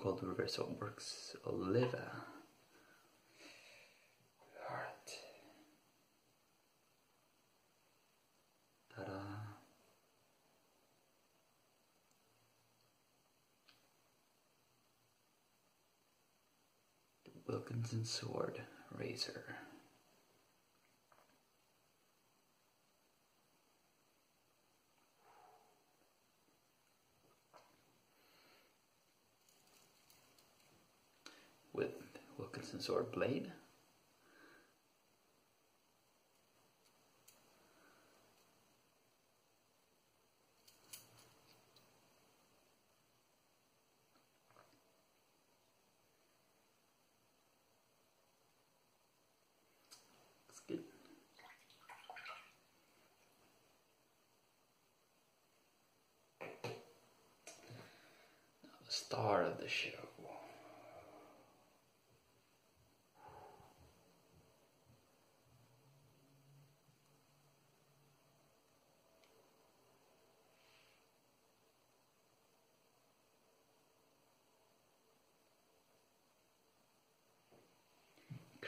Cold River Soap Works Oliva. Alright. Ta-da. The Wilkinson Sword Razor. With Wilkinson Sword Blade. Good. The star of the show.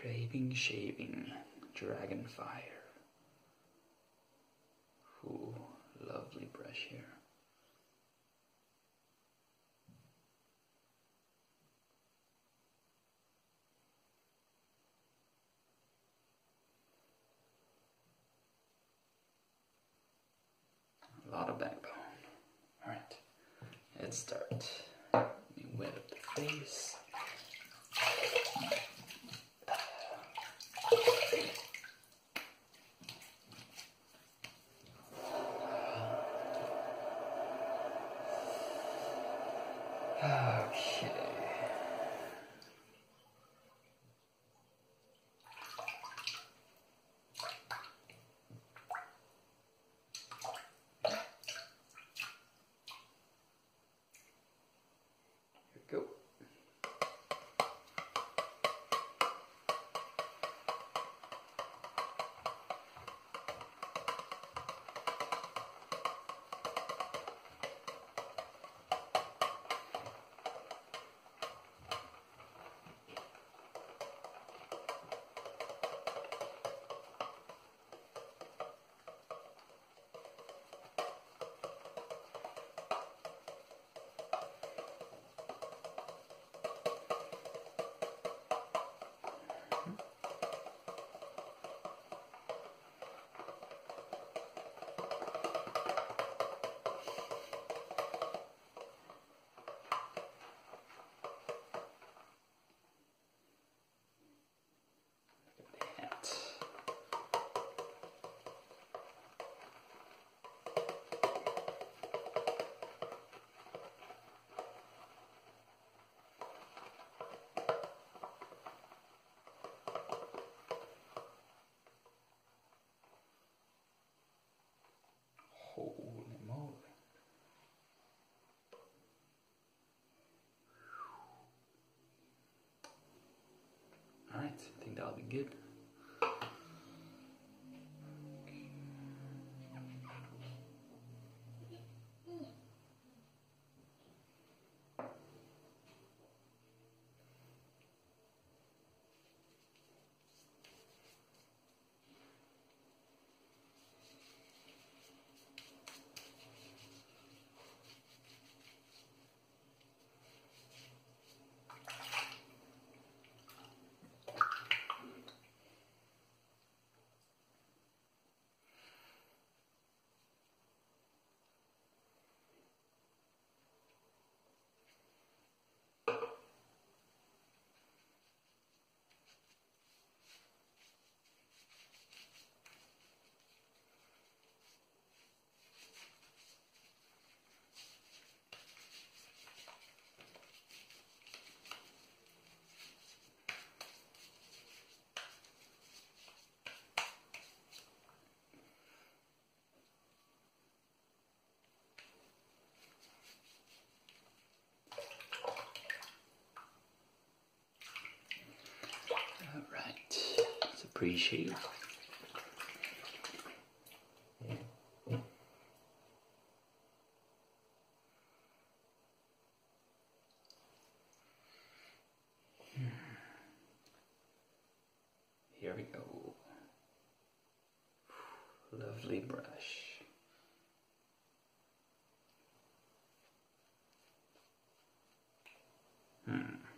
Craving shaving, dragonfire. Ooh, lovely brush here. A lot of backbone. Alright, let's start. Let me wet up the face. Holy moly. Alright, I think that'll be good. appreciate. Here we go. Lovely brush. Hmm.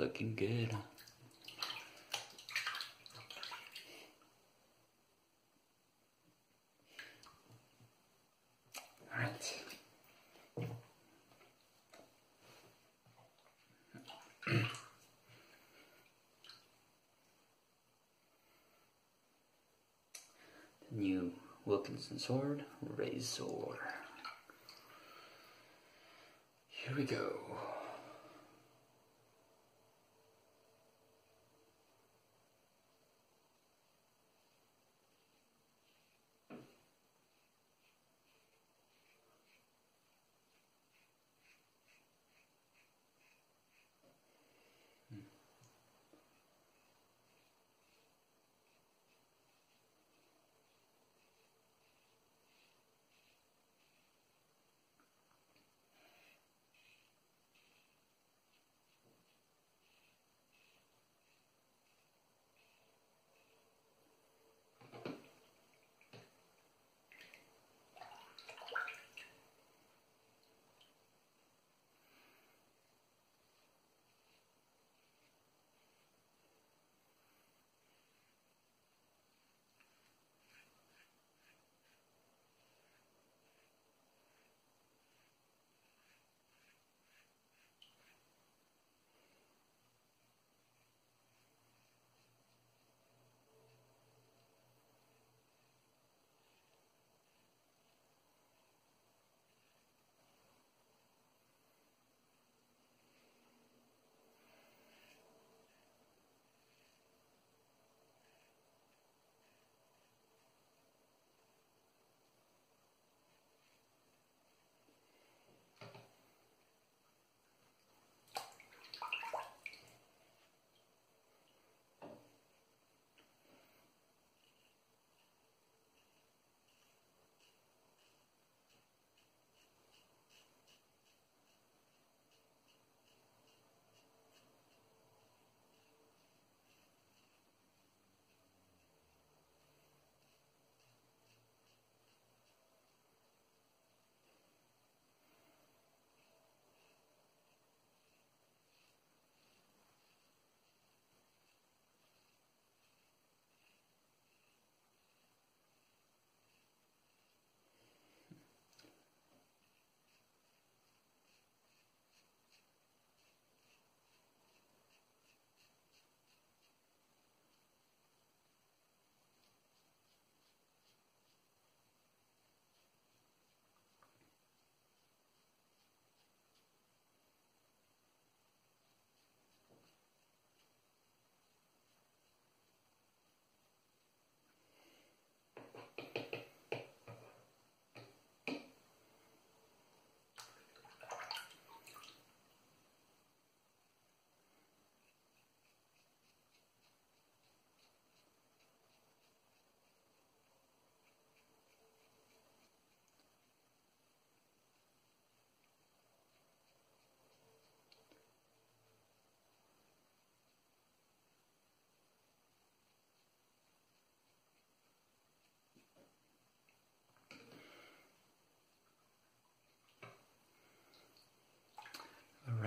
Looking good. All right. the new Wilkinson sword, Razor. Here we go.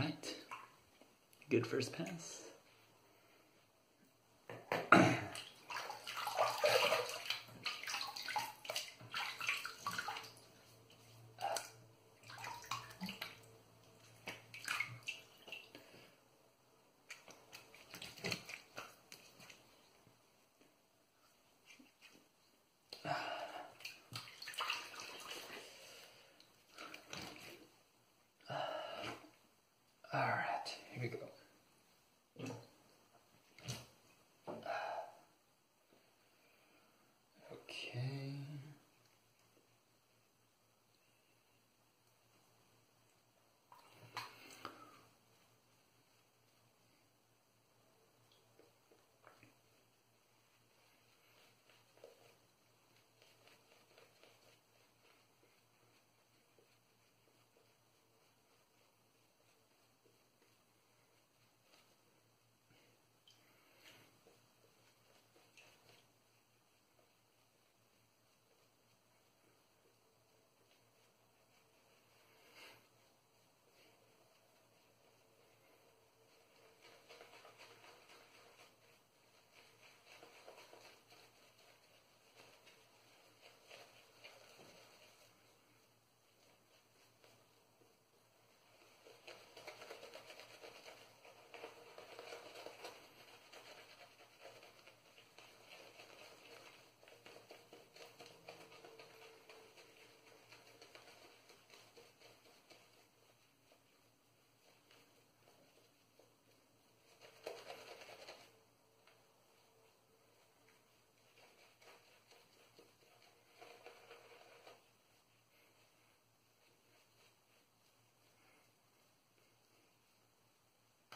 Right. Good first pass.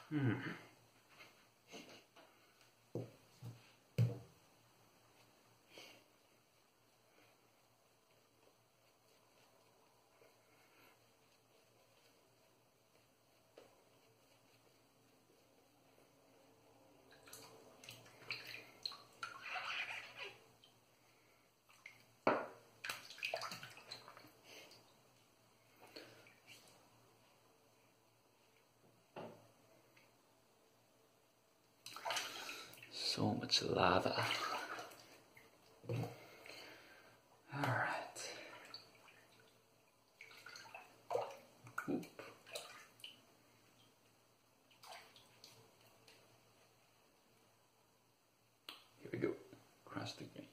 Hmm. So much lava. All right. Oop. Here we go. Cross the green.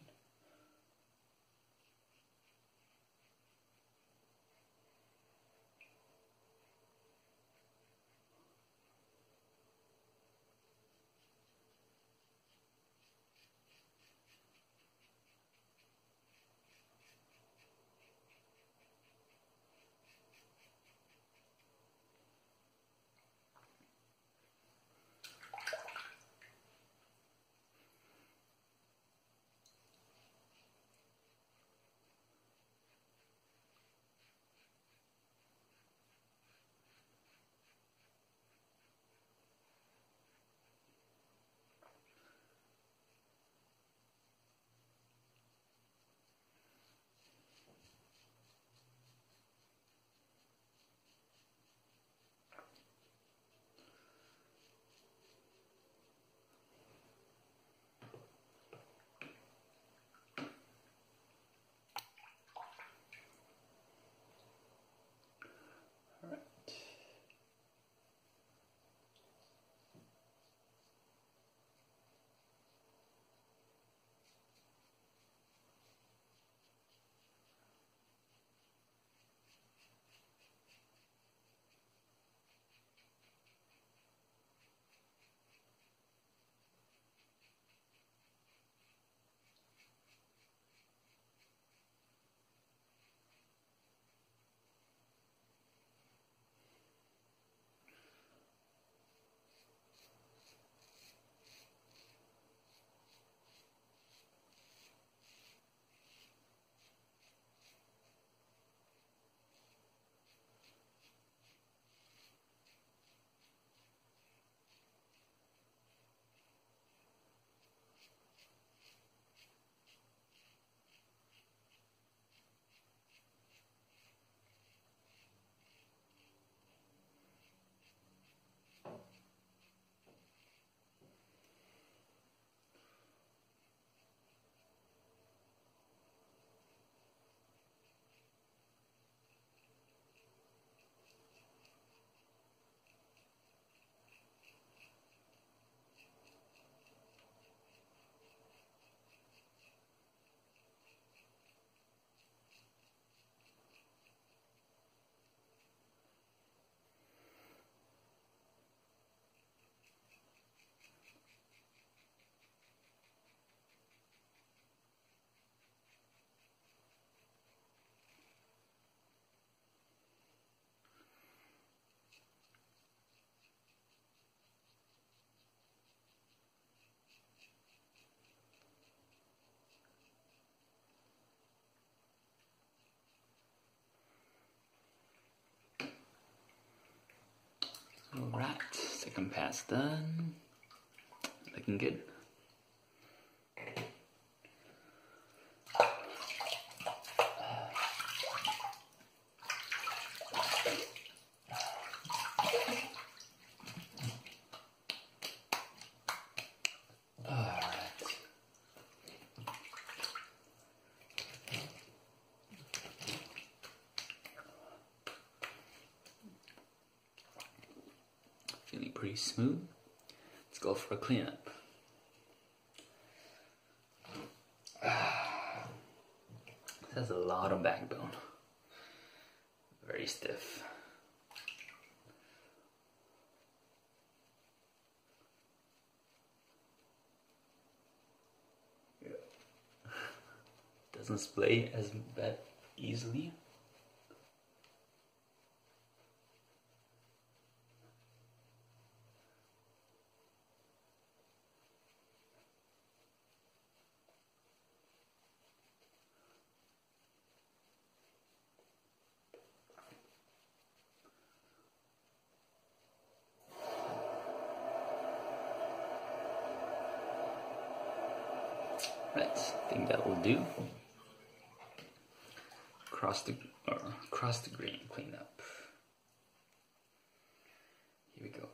Alright, second pass done. Looking good. Alright. Feeling pretty smooth. This has a lot of backbone. Very stiff. Doesn't splay as bad easily. Right, I think that will do. Cross the or cross the grain cleanup. Here we go.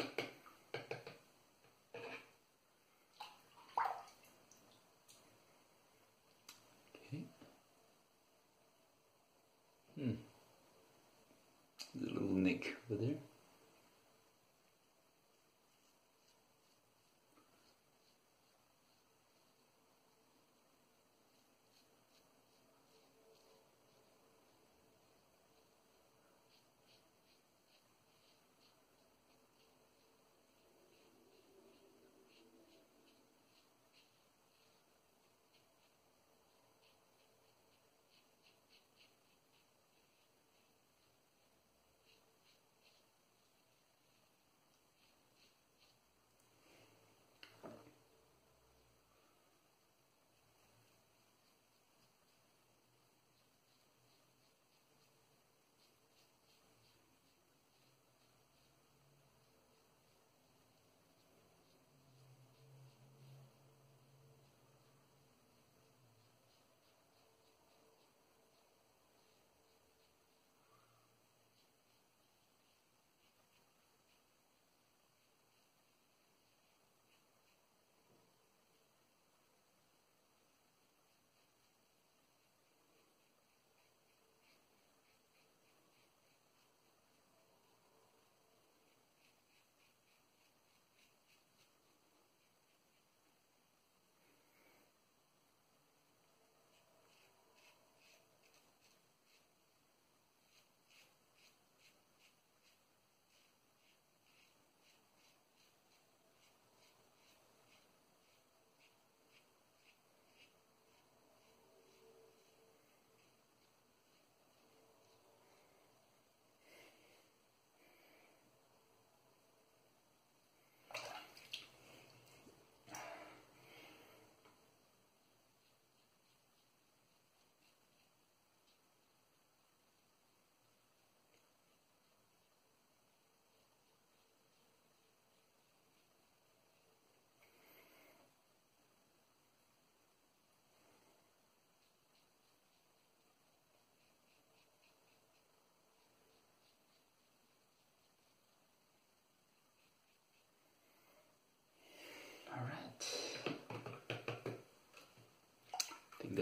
Okay. Hmm. A over there.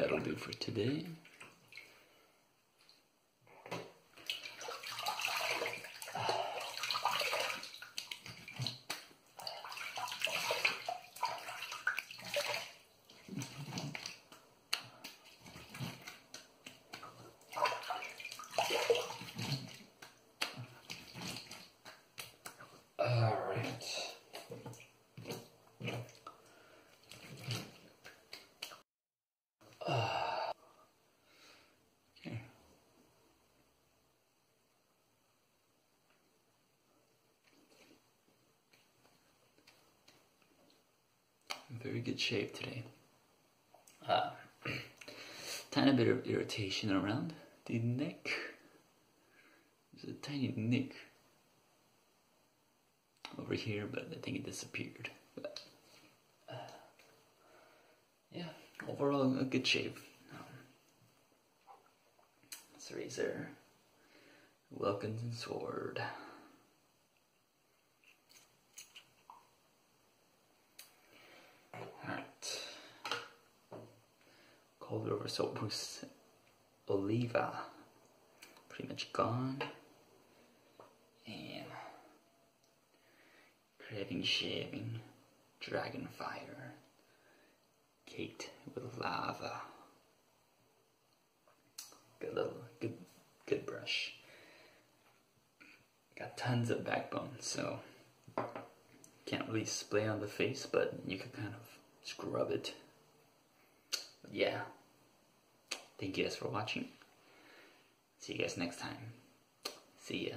that'll do for today. All right. Very good shape today. Uh, tiny bit of irritation around the neck. There's a tiny nick over here, but I think it disappeared. But uh, yeah, overall a good shape. Um, this razor, Wilkinson sword. Cold River Soap Works Oliva. Pretty much gone. And craving shaving. Dragon Fire, Caked with lava. Good little good good brush. Got tons of backbone, so can't really splay on the face, but you can kind of scrub it. But yeah. Thank you guys for watching. See you guys next time. See ya.